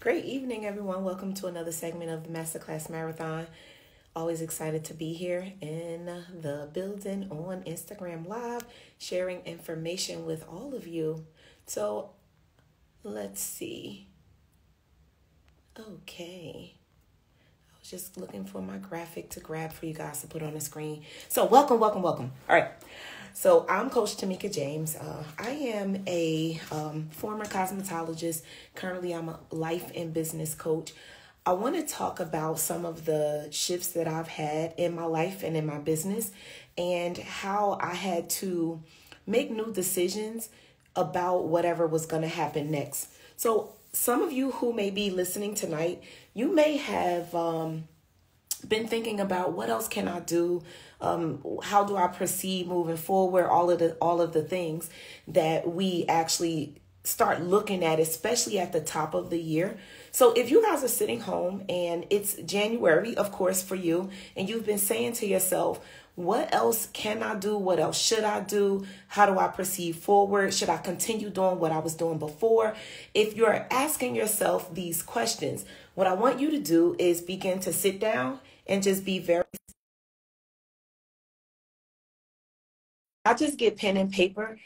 Great evening, everyone. Welcome to another segment of the Masterclass Marathon. Always excited to be here in the building on Instagram Live, sharing information with all of you. So let's see. Okay. I was just looking for my graphic to grab for you guys to put on the screen. So, welcome, welcome, welcome. All right. So I'm Coach Tomeka James. Uh, I am a um, former cosmetologist. Currently, I'm a life and business coach. I want to talk about some of the shifts that I've had in my life and in my business, and how I had to make new decisions about whatever was going to happen next. So, some of you who may be listening tonight, you may have um, been thinking about what else can I do um, how do I proceed moving forward, all of the all of the things that we actually start looking at, especially at the top of the year. So if you guys are sitting home and it's January, of course, for you, and you've been saying to yourself, what else can I do? What else should I do? How do I proceed forward? Should I continue doing what I was doing before? If you're asking yourself these questions, what I want you to do is begin to sit down and just be very I just get pen and paper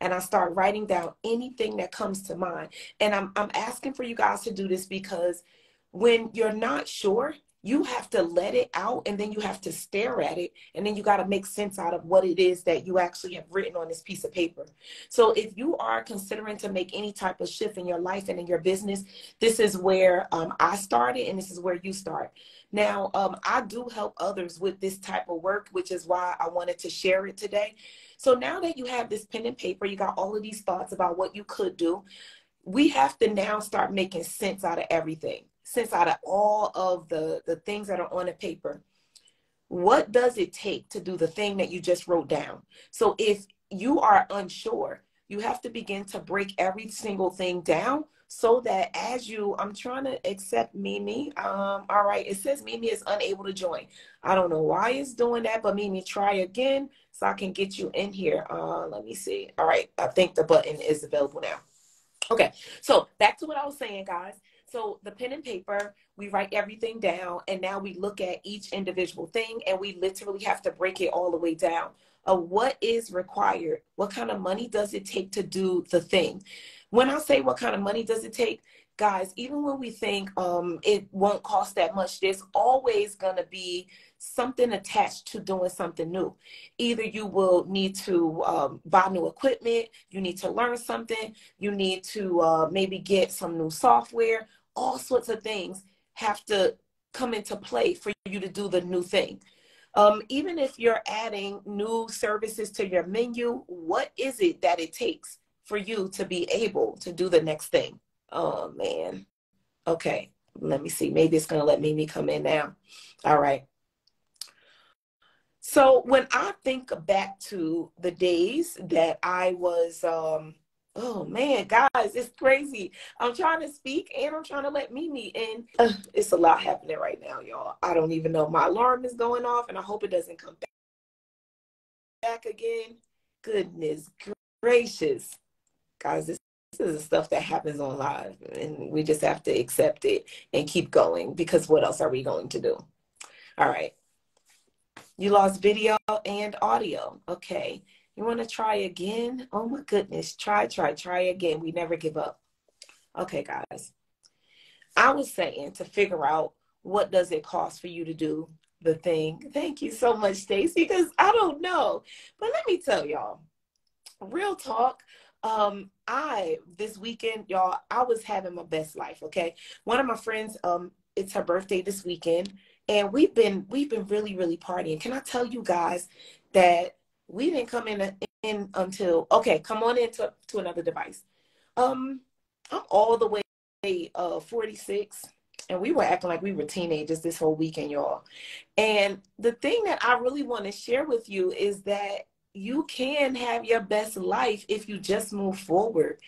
and I start writing down anything that comes to mind. And I'm I'm asking for you guys to do this because when you're not sure, you have to let it out and then you have to stare at it and then you got to make sense out of what it is that you actually have written on this piece of paper. So if you are considering to make any type of shift in your life and in your business, this is where um, I started and this is where you start. Now, um, I do help others with this type of work, which is why I wanted to share it today. So now that you have this pen and paper, you got all of these thoughts about what you could do. We have to now start making sense out of everything sense out of all of the the things that are on the paper. What does it take to do the thing that you just wrote down? So if you are unsure you have to begin to break every single thing down so that as you i'm trying to accept mimi um all right it says mimi is unable to join. I don't know why it's doing that but mimi try again so i can get you in here. Uh let me see. All right i think the button is available now. Okay so back to what i was saying guys so the pen and paper, we write everything down, and now we look at each individual thing, and we literally have to break it all the way down. Of what is required? What kind of money does it take to do the thing? When I say what kind of money does it take, guys, even when we think um, it won't cost that much, there's always going to be something attached to doing something new. Either you will need to um, buy new equipment, you need to learn something, you need to uh, maybe get some new software, all sorts of things have to come into play for you to do the new thing. Um, even if you're adding new services to your menu, what is it that it takes for you to be able to do the next thing? Oh man. Okay, let me see. Maybe it's gonna let Mimi come in now. All right. So when I think back to the days that I was um, oh man, guys, it's crazy. I'm trying to speak and I'm trying to let Mimi in. Uh, it's a lot happening right now, y'all. I don't even know. My alarm is going off and I hope it doesn't come back, back again. Goodness gracious. Guys, this, this is the stuff that happens on live and we just have to accept it and keep going because what else are we going to do? All right. You lost video and audio. Okay. You want to try again? Oh my goodness. Try, try, try again. We never give up. Okay, guys. I was saying to figure out what does it cost for you to do the thing. Thank you so much, Stacy, because I don't know. But let me tell y'all, real talk. Um, I this weekend, y'all, I was having my best life. Okay. One of my friends, um, it's her birthday this weekend, and we've been we've been really, really partying. Can I tell you guys that we didn't come in, in until okay come on into to another device um i'm all the way uh 46 and we were acting like we were teenagers this whole weekend y'all and the thing that i really want to share with you is that you can have your best life if you just move forward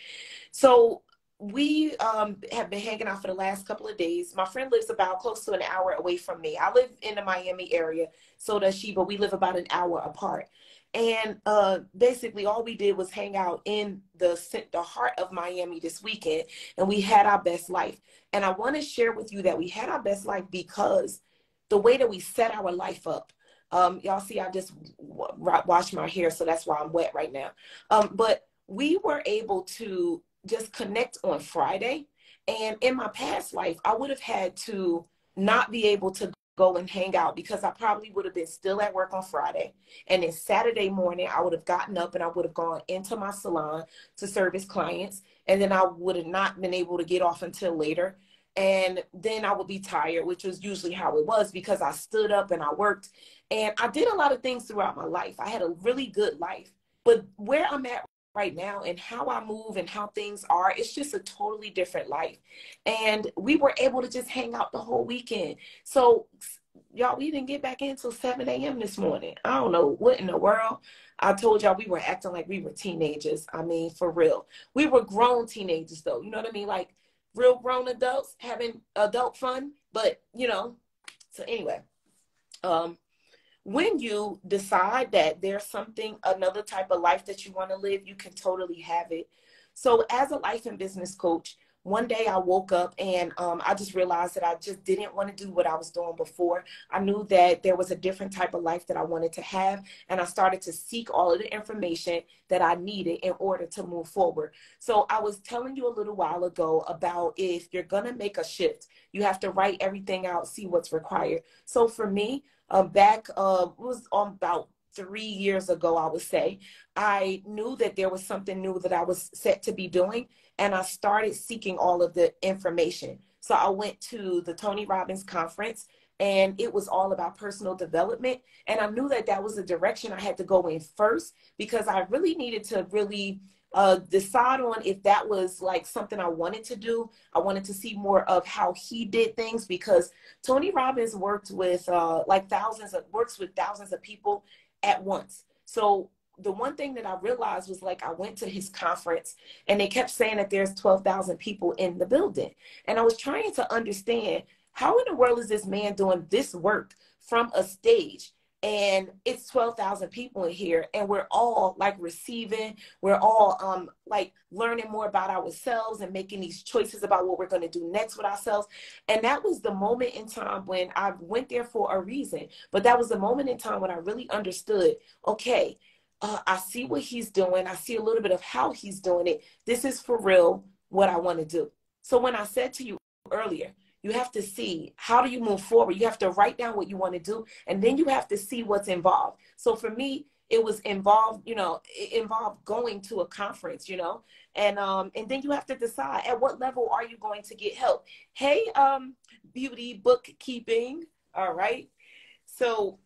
so we um, have been hanging out for the last couple of days. My friend lives about close to an hour away from me. I live in the Miami area, so does she, but we live about an hour apart. And uh, basically, all we did was hang out in the the heart of Miami this weekend, and we had our best life. And I want to share with you that we had our best life because the way that we set our life up. Um, y'all see, I just washed my hair, so that's why I'm wet right now. Um, but we were able to just connect on Friday. And in my past life, I would have had to not be able to go and hang out because I probably would have been still at work on Friday. And then Saturday morning, I would have gotten up and I would have gone into my salon to service clients. And then I would have not been able to get off until later. And then I would be tired, which was usually how it was because I stood up and I worked. And I did a lot of things throughout my life. I had a really good life. But where I'm at right now and how I move and how things are, it's just a totally different life. And we were able to just hang out the whole weekend. So, y'all, we didn't get back in until 7 a.m. this morning. I don't know what in the world. I told y'all we were acting like we were teenagers. I mean, for real. We were grown teenagers, though. You know what I mean? Like real grown adults having adult fun. But, you know, so anyway, um, when you decide that there's something, another type of life that you want to live, you can totally have it. So, as a life and business coach, one day I woke up and um, I just realized that I just didn't want to do what I was doing before. I knew that there was a different type of life that I wanted to have, and I started to seek all of the information that I needed in order to move forward. So, I was telling you a little while ago about if you're going to make a shift, you have to write everything out, see what's required. So, for me, um, back uh, was on about three years ago, I would say, I knew that there was something new that I was set to be doing, and I started seeking all of the information. So I went to the Tony Robbins conference, and it was all about personal development. And I knew that that was the direction I had to go in first because I really needed to really uh, decide on if that was like something I wanted to do. I wanted to see more of how he did things because Tony Robbins worked with uh, like thousands of works with thousands of people at once. So the one thing that I realized was like I went to his conference and they kept saying that there's 12,000 people in the building. And I was trying to understand how in the world is this man doing this work from a stage and it's 12,000 people in here and we're all like receiving we're all um like learning more about ourselves and making these choices about what we're going to do next with ourselves. And that was the moment in time when I went there for a reason but that was the moment in time when I really understood okay uh, I see what he's doing I see a little bit of how he's doing it this is for real what I want to do. So when I said to you earlier you have to see how do you move forward you have to write down what you want to do and then you have to see what's involved so for me it was involved you know involved going to a conference you know and um and then you have to decide at what level are you going to get help hey um beauty bookkeeping all right so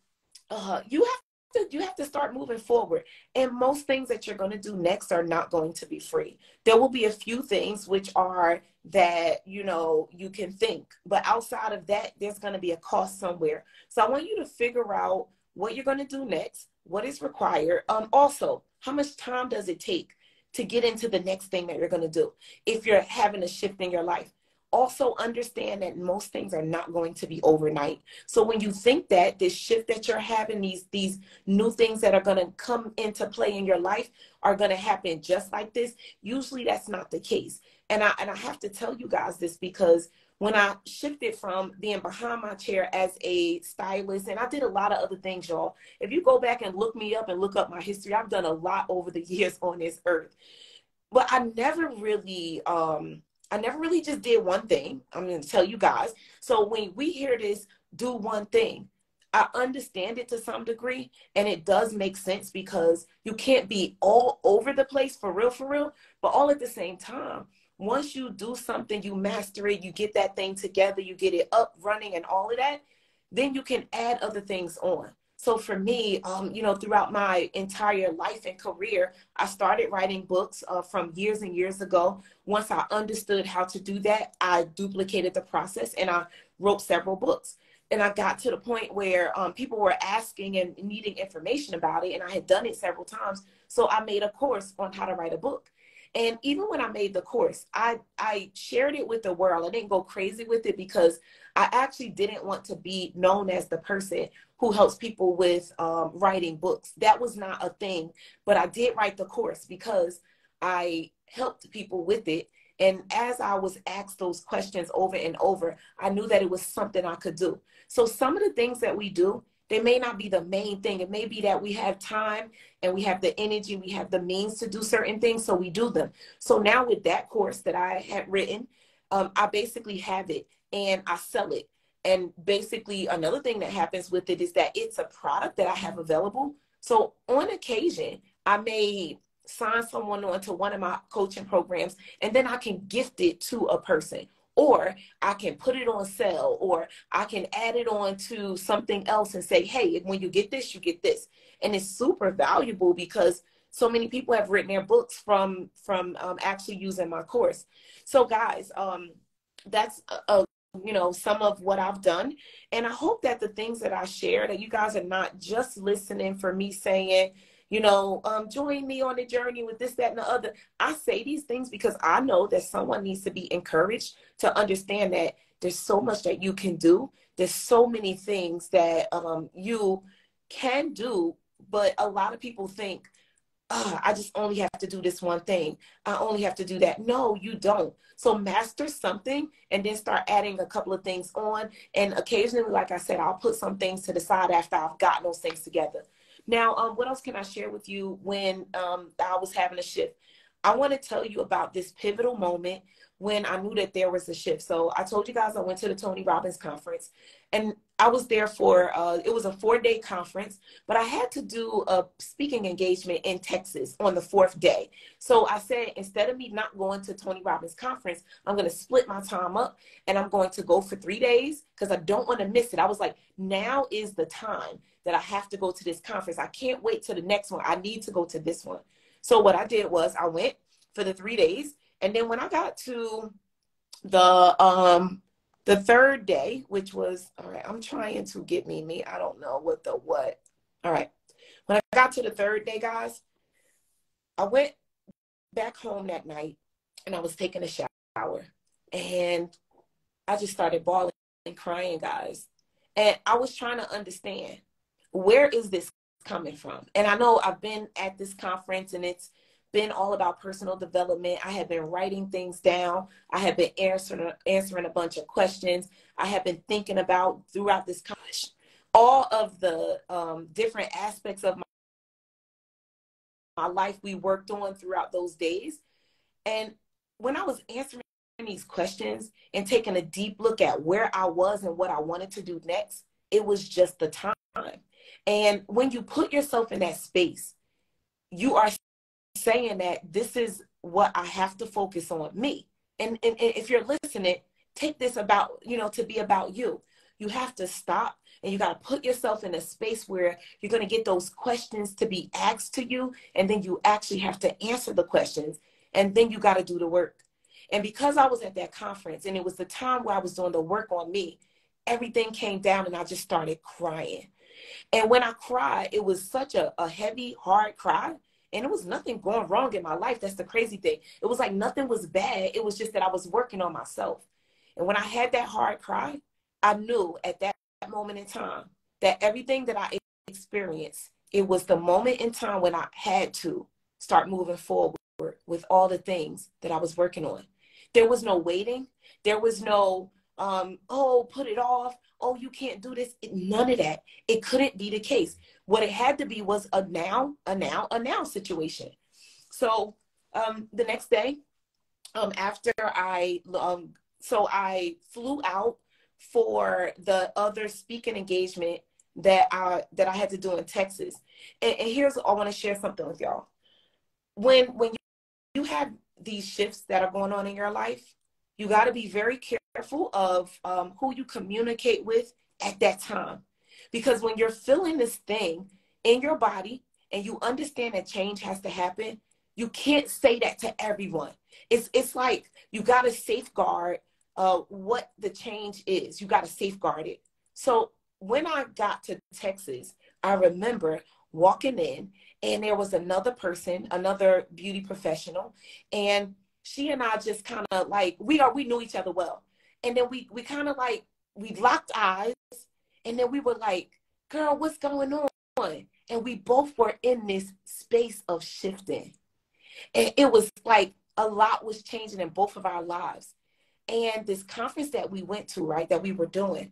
uh you have to, you have to start moving forward. And most things that you're going to do next are not going to be free. There will be a few things which are that, you know, you can think, but outside of that, there's going to be a cost somewhere. So I want you to figure out what you're going to do next, what is required. Um, also, how much time does it take to get into the next thing that you're going to do if you're having a shift in your life? Also understand that most things are not going to be overnight. So when you think that this shift that you're having, these these new things that are going to come into play in your life are going to happen just like this, usually that's not the case. And I and I have to tell you guys this because when I shifted from being behind my chair as a stylist, and I did a lot of other things, y'all. If you go back and look me up and look up my history, I've done a lot over the years on this earth. But I never really um I never really just did one thing. I'm going to tell you guys. So when we hear this, do one thing, I understand it to some degree, and it does make sense because you can't be all over the place for real, for real, but all at the same time. Once you do something, you master it, you get that thing together, you get it up, running, and all of that, then you can add other things on. So for me, um, you know, throughout my entire life and career, I started writing books uh, from years and years ago. Once I understood how to do that, I duplicated the process and I wrote several books. And I got to the point where um, people were asking and needing information about it, and I had done it several times. So I made a course on how to write a book. And even when I made the course, I I shared it with the world. I didn't go crazy with it because I actually didn't want to be known as the person who helps people with um, writing books. That was not a thing, but I did write the course because I helped people with it. And as I was asked those questions over and over, I knew that it was something I could do. So some of the things that we do, they may not be the main thing. It may be that we have time and we have the energy, we have the means to do certain things, so we do them. So now with that course that I had written, um, I basically have it and I sell it. And basically, another thing that happens with it is that it's a product that I have available. So on occasion, I may sign someone onto one of my coaching programs and then I can gift it to a person or I can put it on sale, or I can add it on to something else and say, hey, when you get this, you get this. And it's super valuable because so many people have written their books from from um, actually using my course. So guys, um, that's a, a you know some of what I've done, and I hope that the things that I share that you guys are not just listening for me saying you know, um, join me on the journey with this, that, and the other. I say these things because I know that someone needs to be encouraged to understand that there's so much that you can do. There's so many things that um, you can do, but a lot of people think, oh, I just only have to do this one thing. I only have to do that. No, you don't. So master something and then start adding a couple of things on. And occasionally, like I said, I'll put some things to the side after I've gotten those things together. Now, um, what else can I share with you when um, I was having a shift? I want to tell you about this pivotal moment when I knew that there was a shift. So I told you guys I went to the Tony Robbins conference and I was there for, uh, it was a four day conference, but I had to do a speaking engagement in Texas on the fourth day. So I said, instead of me not going to Tony Robbins conference, I'm going to split my time up and I'm going to go for three days because I don't want to miss it. I was like, now is the time that I have to go to this conference. I can't wait to the next one. I need to go to this one. So what I did was I went for the three days. And then when I got to the um the third day, which was all right, I'm trying to get me me. I don't know what the what. All right. When I got to the third day, guys, I went back home that night and I was taking a shower. And I just started bawling and crying, guys. And I was trying to understand where is this coming from? And I know I've been at this conference and it's been all about personal development. I have been writing things down. I have been answering answering a bunch of questions. I have been thinking about throughout this college all of the um, different aspects of my, my life we worked on throughout those days. And when I was answering these questions and taking a deep look at where I was and what I wanted to do next, it was just the time. And when you put yourself in that space, you are saying that this is what I have to focus on me. And, and, and if you're listening, take this about, you know, to be about you. You have to stop and you got to put yourself in a space where you're going to get those questions to be asked to you. And then you actually have to answer the questions. And then you got to do the work. And because I was at that conference and it was the time where I was doing the work on me, everything came down and I just started crying. And when I cried, it was such a, a heavy, hard cry. And it was nothing going wrong in my life. That's the crazy thing. It was like nothing was bad. It was just that I was working on myself. And when I had that hard cry, I knew at that moment in time that everything that I experienced, it was the moment in time when I had to start moving forward with all the things that I was working on. There was no waiting. There was no, um, oh, put it off oh, you can't do this. It, none of that. It couldn't be the case. What it had to be was a now, a now, a now situation. So um, the next day, um, after I, um, so I flew out for the other speaking engagement that I that I had to do in Texas. And, and here's I want to share something with y'all. When when you, have these shifts that are going on in your life, you got to be very careful of um, who you communicate with at that time. Because when you're feeling this thing in your body and you understand that change has to happen, you can't say that to everyone. It's, it's like you got to safeguard uh, what the change is. You got to safeguard it. So when I got to Texas, I remember walking in and there was another person, another beauty professional, and she and I just kind of like we are we knew each other well, and then we we kind of like we locked eyes, and then we were like, "Girl, what's going on?" And we both were in this space of shifting, and it was like a lot was changing in both of our lives. And this conference that we went to, right, that we were doing,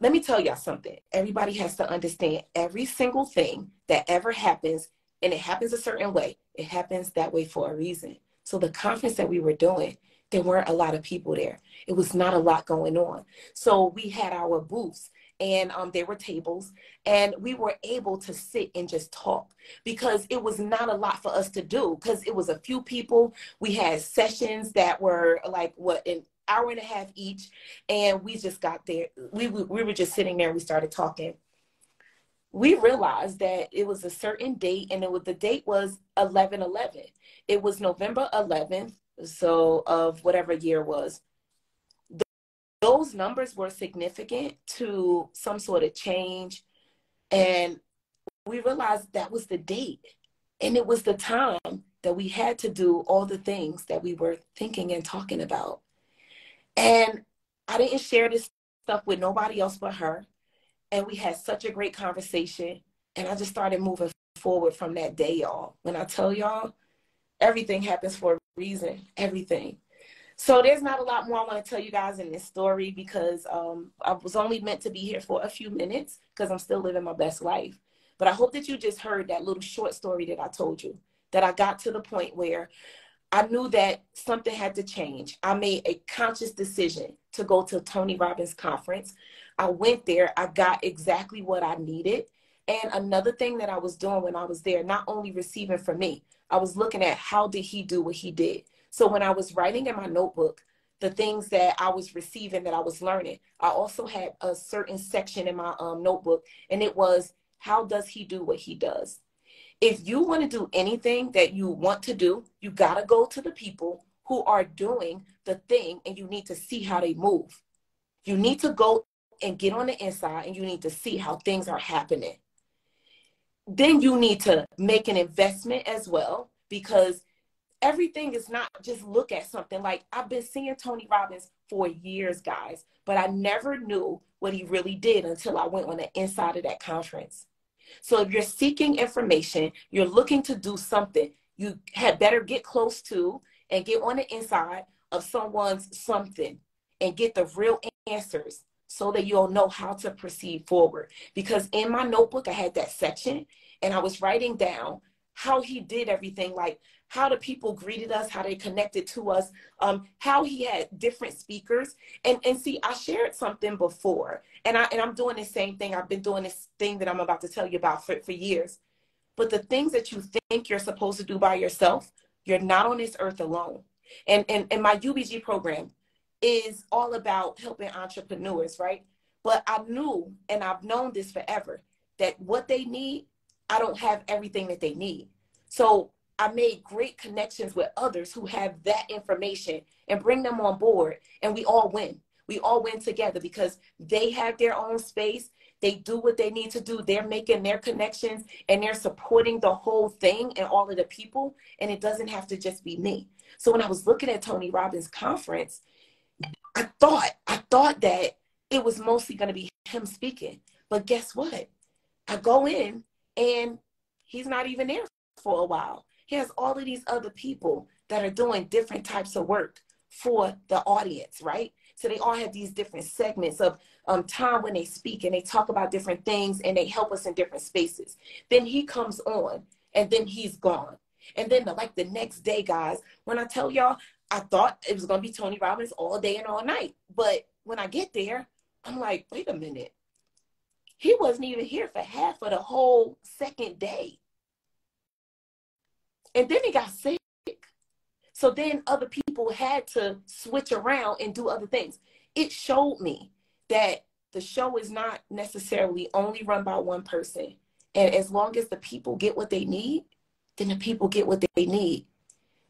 let me tell y'all something. Everybody has to understand every single thing that ever happens, and it happens a certain way, it happens that way for a reason. So the conference that we were doing, there weren't a lot of people there. It was not a lot going on. So we had our booths and um, there were tables and we were able to sit and just talk because it was not a lot for us to do because it was a few people we had sessions that were like what an hour and a half each and we just got there we, we were just sitting there and we started talking we realized that it was a certain date and it was the date was 11 11 it was november 11th so of whatever year was those numbers were significant to some sort of change. And we realized that was the date. And it was the time that we had to do all the things that we were thinking and talking about. And I didn't share this stuff with nobody else but her. And we had such a great conversation. And I just started moving forward from that day, y'all. When I tell y'all, everything happens for a reason, everything. So there's not a lot more I want to tell you guys in this story because um, I was only meant to be here for a few minutes because I'm still living my best life. But I hope that you just heard that little short story that I told you, that I got to the point where I knew that something had to change. I made a conscious decision to go to Tony Robbins conference. I went there, I got exactly what I needed. And another thing that I was doing when I was there, not only receiving from me, I was looking at how did he do what he did? So when I was writing in my notebook, the things that I was receiving that I was learning, I also had a certain section in my um, notebook, and it was, How does he do what he does? If you want to do anything that you want to do, you got to go to the people who are doing the thing and you need to see how they move. You need to go and get on the inside and you need to see how things are happening. Then you need to make an investment as well because everything is not just look at something like I've been seeing Tony Robbins for years, guys, but I never knew what he really did until I went on the inside of that conference. So if you're seeking information, you're looking to do something, you had better get close to and get on the inside of someone's something and get the real answers so that you'll know how to proceed forward. Because in my notebook, I had that section and I was writing down how he did everything like how the people greeted us, how they connected to us, um, how he had different speakers. And and see, I shared something before, and I and I'm doing the same thing. I've been doing this thing that I'm about to tell you about for, for years. But the things that you think you're supposed to do by yourself, you're not on this earth alone. And and, and my UBG program is all about helping entrepreneurs, right? But I knew and I've known this forever that what they need, I don't have everything that they need. So I made great connections with others who have that information and bring them on board, and we all win. We all win together because they have their own space. They do what they need to do. They're making their connections and they're supporting the whole thing and all of the people. And it doesn't have to just be me. So when I was looking at Tony Robbins' conference, I thought, I thought that it was mostly going to be him speaking. But guess what? I go in and he's not even there for a while. He has all of these other people that are doing different types of work for the audience, right? So they all have these different segments of um, time when they speak and they talk about different things and they help us in different spaces. Then he comes on and then he's gone. And then the, like the next day, guys, when I tell y'all, I thought it was gonna be Tony Robbins all day and all night. But when I get there, I'm like, wait a minute. He wasn't even here for half of the whole second day. And then he got sick. So then other people had to switch around and do other things. It showed me that the show is not necessarily only run by one person. And as long as the people get what they need, then the people get what they need.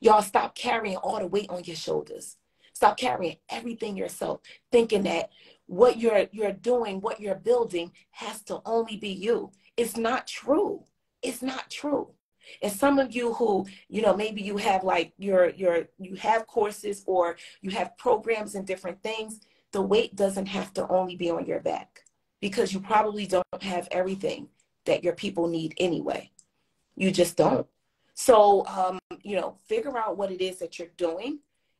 Y'all stop carrying all the weight on your shoulders. Stop carrying everything yourself, thinking that what you're you're doing, what you're building has to only be you. It's not true. It's not true. And some of you who, you know, maybe you have like your your you have courses or you have programs and different things, the weight doesn't have to only be on your back because you probably don't have everything that your people need anyway. You just don't. So, um, you know, figure out what it is that you're doing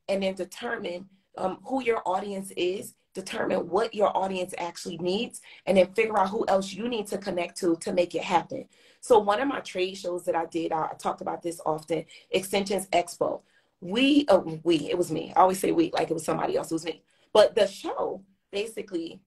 and then determine um, who your audience is, determine what your audience actually needs, and then figure out who else you need to connect to to make it happen. So, one of my trade shows that I did, I, I talk about this often Extensions Expo. We, oh, we, it was me. I always say we like it was somebody else, it was me. But the show basically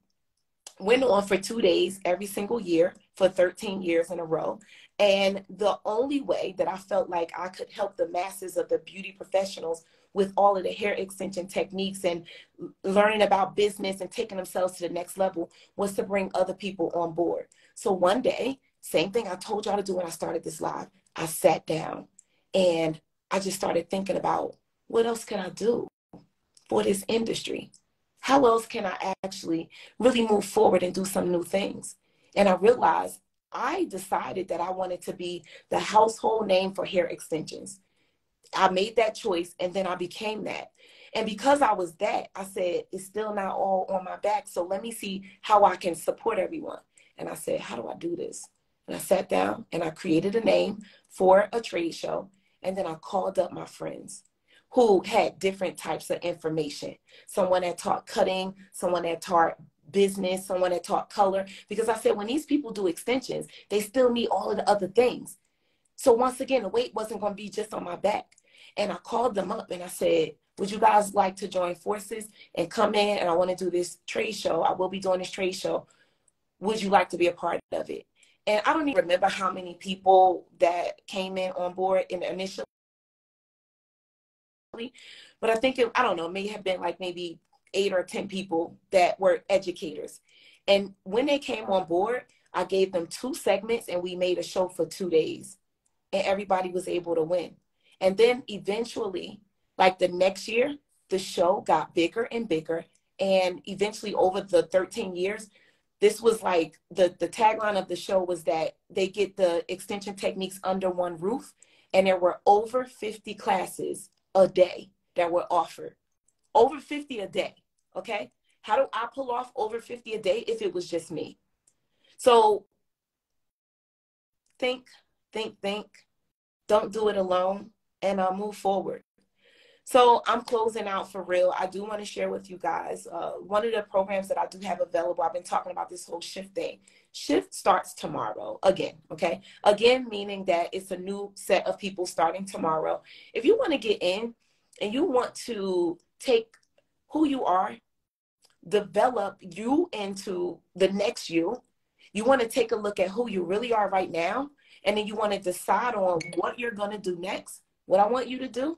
went on for two days every single year for 13 years in a row. And the only way that I felt like I could help the masses of the beauty professionals with all of the hair extension techniques and learning about business and taking themselves to the next level was to bring other people on board. So one day, same thing I told y'all to do when I started this live, I sat down and I just started thinking about what else can I do for this industry? How else can I actually really move forward and do some new things? And I realized I decided that I wanted to be the household name for hair extensions. I made that choice and then I became that. And because I was that, I said, it's still not all on my back. So let me see how I can support everyone. And I said, how do I do this? And I sat down and I created a name for a trade show. And then I called up my friends who had different types of information. Someone that taught cutting, someone that taught business, someone that taught color. Because I said, when these people do extensions, they still need all of the other things. So once again, the weight wasn't going to be just on my back. And I called them up and I said, would you guys like to join forces and come in? And I want to do this trade show. I will be doing this trade show. Would you like to be a part of it? And I don't even remember how many people that came in on board in initially, but I think it, I don't know, may have been like maybe eight or 10 people that were educators. And when they came on board, I gave them two segments and we made a show for two days. And everybody was able to win. And then eventually, like the next year, the show got bigger and bigger. And eventually, over the 13 years, this was like the, the tagline of the show was that they get the extension techniques under one roof. And there were over 50 classes a day that were offered. Over 50 a day. Okay. How do I pull off over 50 a day if it was just me? So think, think, think. Don't do it alone and uh, move forward. So I'm closing out for real. I do want to share with you guys uh, one of the programs that I do have available. I've been talking about this whole shift thing. Shift starts tomorrow again. Okay. Again, meaning that it's a new set of people starting tomorrow. If you want to get in and you want to take who you are develop you into the next you. You want to take a look at who you really are right now, and then you want to decide on what you're going to do next. What I want you to do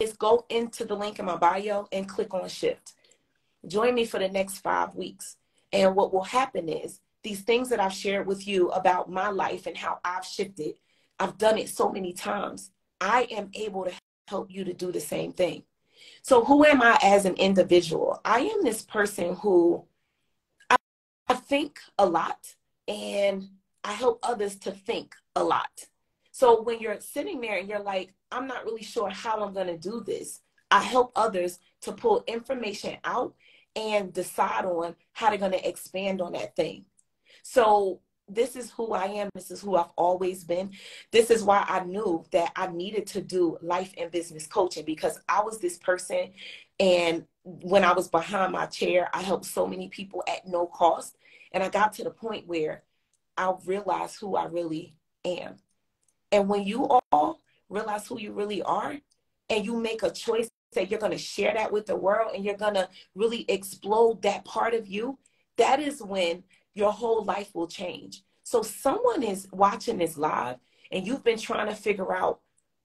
is go into the link in my bio and click on shift. Join me for the next five weeks. And what will happen is these things that I've shared with you about my life and how I've shifted, I've done it so many times. I am able to help you to do the same thing. So, who am I as an individual? I am this person who I, I think a lot and I help others to think a lot. So, when you're sitting there and you're like, I'm not really sure how I'm going to do this, I help others to pull information out and decide on how they're going to expand on that thing. So, this is who I am. This is who I've always been. This is why I knew that I needed to do life and business coaching because I was this person. And when I was behind my chair, I helped so many people at no cost. And I got to the point where I realized who I really am. And when you all realize who you really are and you make a choice that you're going to share that with the world and you're going to really explode that part of you, that is when your whole life will change. So someone is watching this live and you've been trying to figure out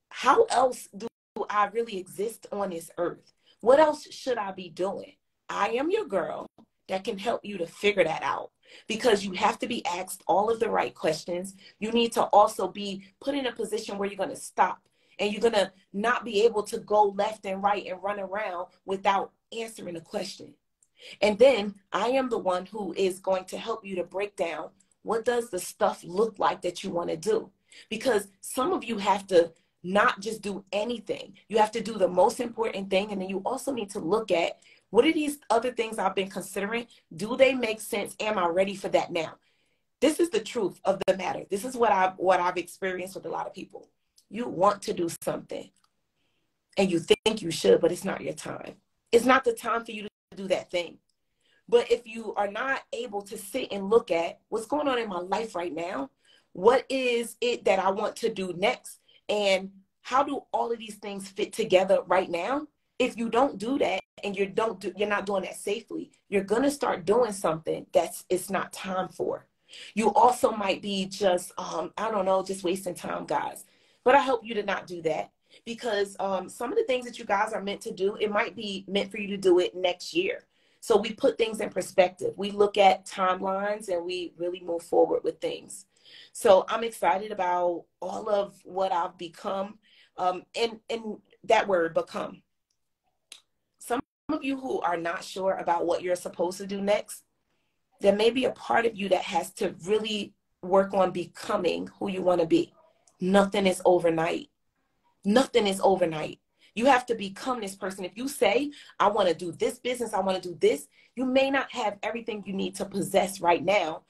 how else do I really exist on this earth? What else should I be doing? I am your girl that can help you to figure that out because you have to be asked all of the right questions. You need to also be put in a position where you're going to stop and you're going to not be able to go left and right and run around without answering a question. And then I am the one who is going to help you to break down what does the stuff look like that you want to do? Because some of you have to not just do anything. You have to do the most important thing. And then you also need to look at what are these other things I've been considering? Do they make sense? Am I ready for that now? This is the truth of the matter. This is what I've what I've experienced with a lot of people. You want to do something and you think you should, but it's not your time. It's not the time for you to do that thing. But if you are not able to sit and look at what's going on in my life right now, what is it that I want to do next? And how do all of these things fit together right now? If you don't do that and you don't do, you're not doing that safely, you're gonna start doing something that's it's not time for. You also might be just um, I don't know, just wasting time, guys. But I hope you to not do that because um, some of the things that you guys are meant to do, it might be meant for you to do it next year. So we put things in perspective. We look at timelines and we really move forward with things. So I'm excited about all of what I've become. Um, and, and that word become. Some of you who are not sure about what you're supposed to do next, there may be a part of you that has to really work on becoming who you want to be. Nothing is overnight. Nothing is overnight. You have to become this person. If you say, I want to do this business, I want to do this, you may not have everything you need to possess right now.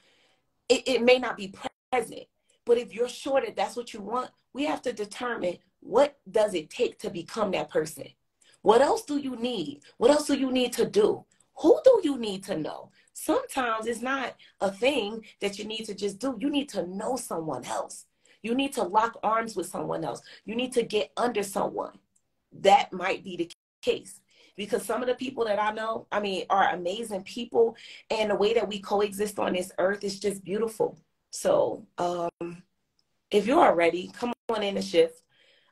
It, it may not be present. But if you're sure that that's what you want, we have to determine what does it take to become that person? What else do you need? What else do you need to do? Who do you need to know? Sometimes it's not a thing that you need to just do. You need to know someone else. You need to lock arms with someone else. You need to get under someone. That might be the case because some of the people that I know, I mean, are amazing people. And the way that we coexist on this earth is just beautiful. So um, if you are ready, come on in the shift.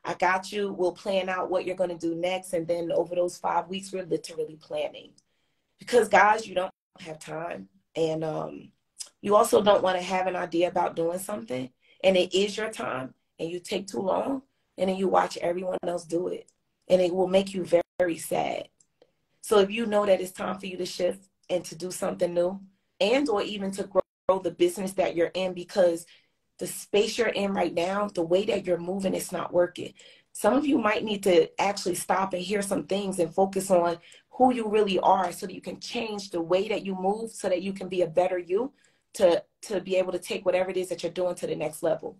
I got you. We'll plan out what you're going to do next. And then over those five weeks, we're literally planning. Because, guys, you don't have time. And um, you also don't want to have an idea about doing something and it is your time and you take too long and then you watch everyone else do it and it will make you very, sad. So if you know that it's time for you to shift and to do something new and or even to grow the business that you're in because the space you're in right now, the way that you're moving, it's not working. Some of you might need to actually stop and hear some things and focus on who you really are so that you can change the way that you move so that you can be a better you to to be able to take whatever it is that you're doing to the next level.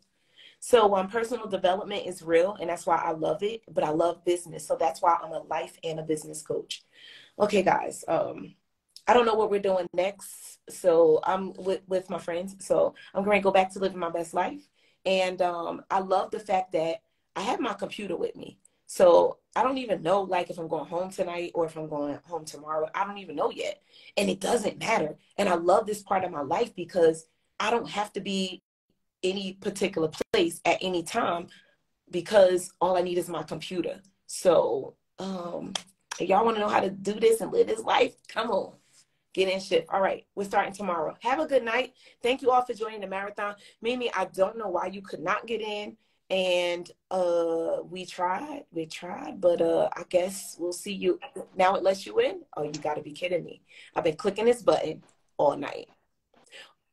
So um, personal development is real, and that's why I love it. But I love business, so that's why I'm a life and a business coach. Okay, guys. Um, I don't know what we're doing next, so I'm with with my friends. So I'm going to go back to living my best life, and um, I love the fact that I have my computer with me. So I don't even know like if I'm going home tonight or if I'm going home tomorrow. I don't even know yet. And it doesn't matter. And I love this part of my life because I don't have to be any particular place at any time because all I need is my computer. So um if y'all want to know how to do this and live this life, come on. Get in Shift. All right, we're starting tomorrow. Have a good night. Thank you all for joining the marathon. Mimi, I don't know why you could not get in and uh we tried we tried but uh i guess we'll see you now it lets you in? Oh you gotta be kidding me. I've been clicking this button all night.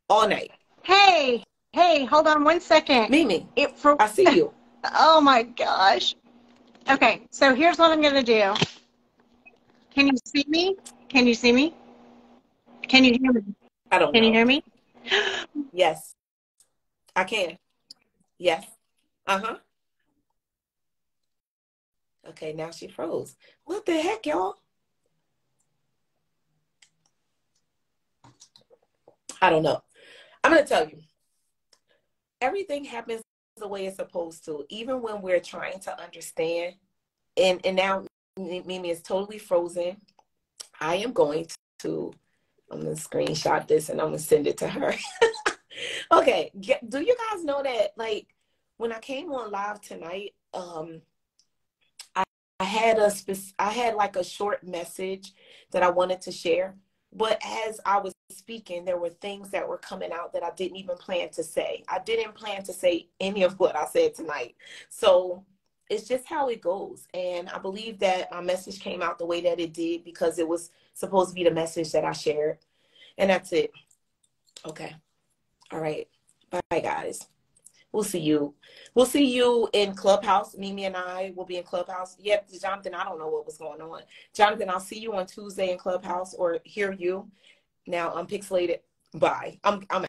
All night. Hey hey hold on one second. Mimi it, for, i see you. Oh my gosh. Okay so here's what i'm gonna do. Can you see me? Can you see me? Can you hear me? I don't can know. you hear me? Yes. I can. Yes uh-huh. Okay, now she froze. What the heck, y'all? I don't know. I'm going to tell you. Everything happens the way it's supposed to, even when we're trying to understand. And and now Mimi is totally frozen. I am going to I'm to screenshot this and I'm to send it to her. okay, do you guys know that like when I came on live tonight, um, I, I had a spec- I had like a short message that I wanted to share. But as I was speaking, there were things that were coming out that I didn't even plan to say. I didn't plan to say any of what I said tonight. So it's just how it goes. And I believe that my message came out the way that it did because it was supposed to be the message that I shared. And that's it. Okay. All right. Bye, guys. We'll see you. We'll see you in Clubhouse. Mimi and I will be in Clubhouse. Yep, Jonathan, I don't know what was going on. Jonathan, I'll see you on Tuesday in Clubhouse or hear you. Now I'm pixelated. Bye. I'm I'm